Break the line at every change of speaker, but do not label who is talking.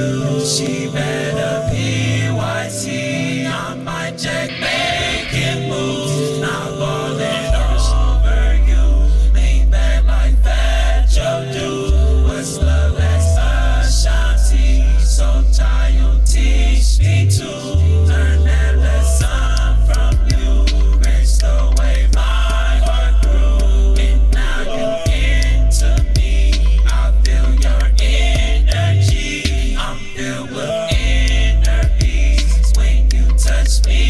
you. She better PYT. I Mike Jack making moves. Not over you. Lean back like do. What's love? Soulchild, teach me too. speed.